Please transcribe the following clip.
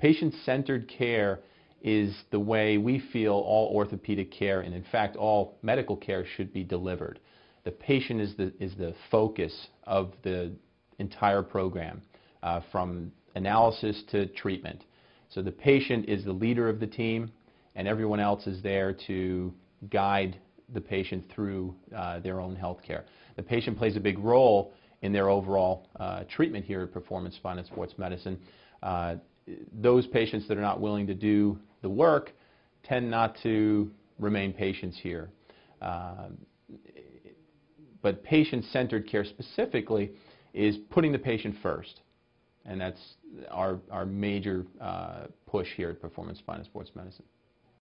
Patient-centered care is the way we feel all orthopedic care and in fact all medical care should be delivered. The patient is the, is the focus of the entire program uh, from analysis to treatment. So the patient is the leader of the team and everyone else is there to guide the patient through uh, their own health care. The patient plays a big role in their overall uh, treatment here at Performance Spine and Sports Medicine. Uh, those patients that are not willing to do the work tend not to remain patients here. Uh, but patient-centered care specifically is putting the patient first. And that's our, our major uh, push here at Performance Spine and Sports Medicine.